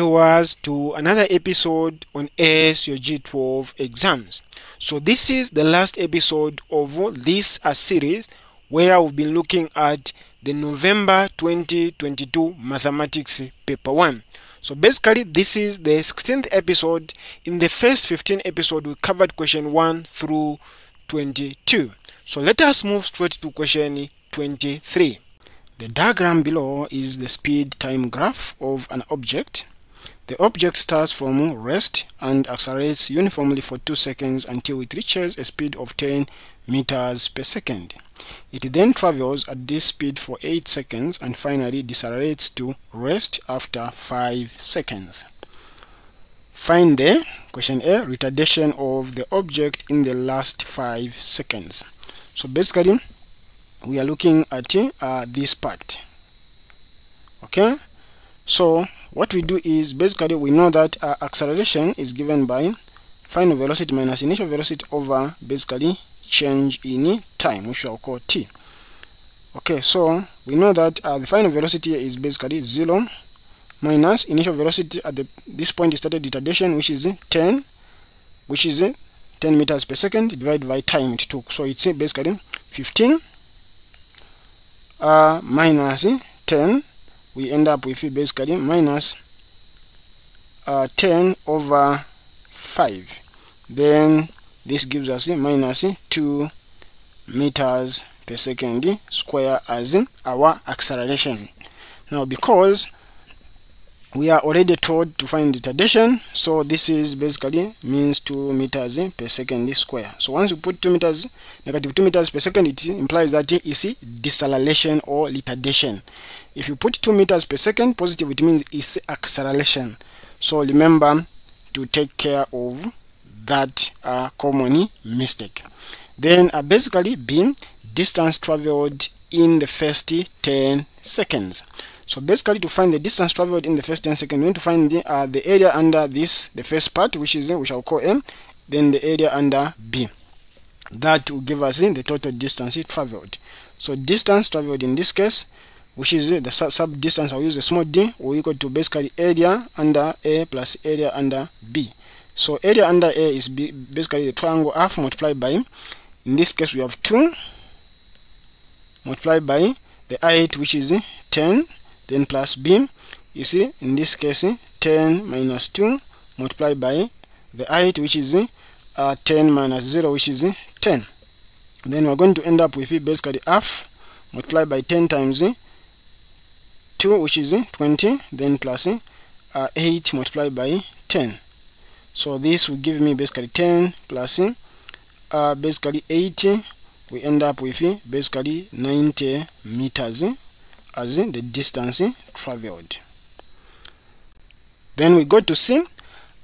viewers to another episode on ACE your G12 exams. So this is the last episode of this uh, series where we've been looking at the November 2022 mathematics paper 1. So basically this is the 16th episode. In the first 15 episode we covered question 1 through 22. So let us move straight to question 23. The diagram below is the speed time graph of an object. The object starts from rest and accelerates uniformly for 2 seconds until it reaches a speed of 10 meters per second. It then travels at this speed for 8 seconds and finally decelerates to rest after 5 seconds. Find the question A retardation of the object in the last 5 seconds. So basically we are looking at uh, this part okay so what we do is basically we know that our acceleration is given by final velocity minus initial velocity over basically change in time which I'll call t. Okay so we know that uh, the final velocity is basically 0 minus initial velocity at the, this point is started retardation which is 10 which is 10 meters per second divided by time it took. So it's basically 15 uh, minus 10 we end up with basically minus uh, 10 over 5 then this gives us minus 2 meters per second square as in our acceleration. Now because we are already told to find the retardation so this is basically means 2 meters per second square. So once you put 2 meters negative 2 meters per second it implies that it is deceleration or retardation. If you put 2 meters per second positive it means it's acceleration. So remember to take care of that uh, common mistake. Then uh, basically b distance traveled in the first 10 seconds so basically to find the distance traveled in the first 10 seconds, we need to find the, uh, the area under this, the first part, which is which I'll call M, then the area under B. That will give us in the total distance traveled. So distance traveled in this case, which is the sub distance, I'll use a small d, will equal to basically area under A plus area under B. So area under A is basically the triangle half multiplied by, in this case we have 2 multiplied by the height which is 10 then plus b you see in this case 10 minus 2 multiplied by the height which is uh, 10 minus 0 which is 10 then we're going to end up with basically half multiplied by 10 times 2 which is 20 then plus uh, 8 multiplied by 10 so this will give me basically 10 plus uh, basically 80 we end up with basically 90 meters as in the distance traveled. Then we go to see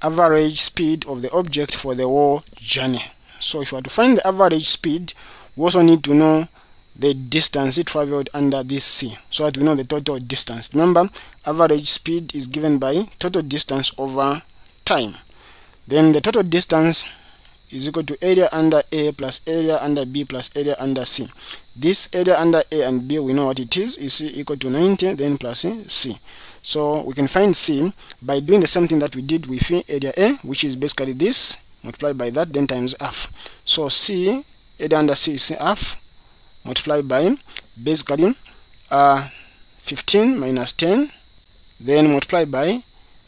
average speed of the object for the whole journey. So if we are to find the average speed, we also need to know the distance traveled under this C so that we know the total distance. Remember, average speed is given by total distance over time. Then the total distance is equal to area under A plus area under B plus area under C. This area under A and B, we know what it is, is equal to 90, then plus C. So we can find C by doing the same thing that we did with area A, which is basically this, multiplied by that, then times F. So C, area under C is F, multiplied by basically uh, 15 minus 10, then multiplied by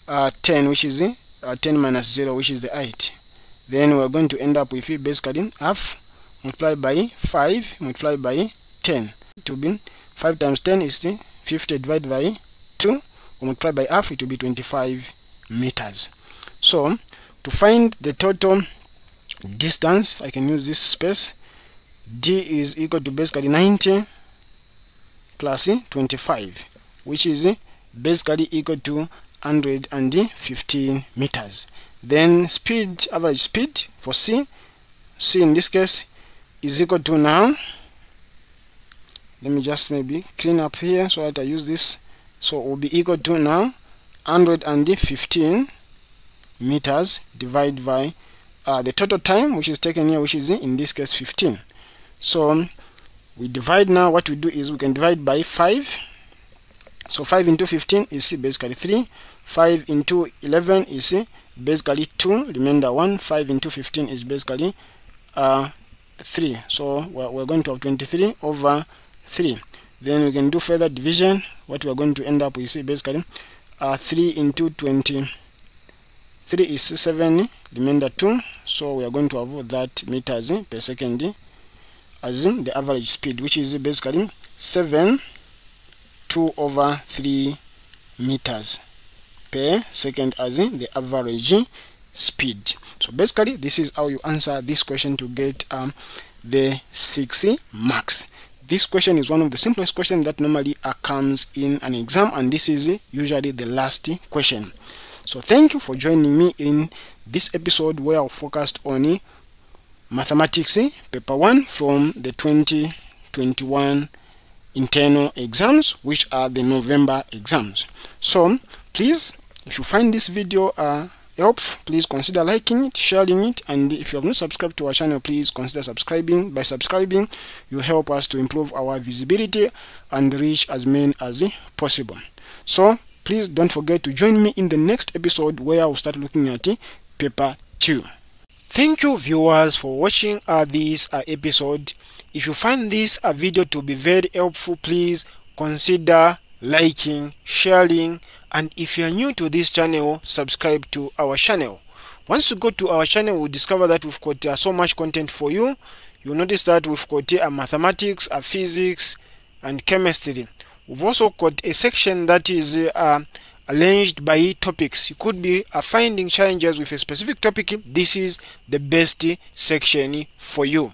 uh, 10, which is uh, 10 minus 0, which is the height then we're going to end up with basically half multiplied by 5 multiplied by 10 to be 5 times 10 is 50 divided by 2 multiplied by half it will be 25 meters. So to find the total distance I can use this space. D is equal to basically 90 plus 25 which is basically equal to 115 meters then speed average speed for c. C in this case is equal to now. Let me just maybe clean up here so that I use this. So it will be equal to now 115 meters divided by uh, the total time which is taken here which is in this case 15 so we divide now what we do is we can divide by 5 so 5 into 15 is basically 3 5 into 11 is basically 2 remainder 1 5 into 15 is basically uh, 3 so we're, we're going to have 23 over 3 then we can do further division. What we're going to end up with is basically uh, 3 into 20 3 is 7 remainder 2 so we are going to have that meters per second as the average speed which is basically 7 2 over 3 meters per second as in the average speed. So basically this is how you answer this question to get um, the 60 marks. This question is one of the simplest questions that normally comes in an exam and this is usually the last question. So thank you for joining me in this episode where I focused on mathematics paper 1 from the 2021 internal exams which are the November exams. So please if you find this video uh, helpful please consider liking it sharing it and if you have not subscribed to our channel please consider subscribing by subscribing you help us to improve our visibility and reach as many as possible so please don't forget to join me in the next episode where I'll start looking at paper 2. Thank you viewers for watching uh, this uh, episode. If you find this uh, video to be very helpful, please consider liking, sharing, and if you are new to this channel, subscribe to our channel. Once you go to our channel, we discover that we've got uh, so much content for you. You'll notice that we've got uh, mathematics, uh, physics, and chemistry. We've also got a section that is uh, arranged by topics. You could be uh, finding challenges with a specific topic. This is the best section for you.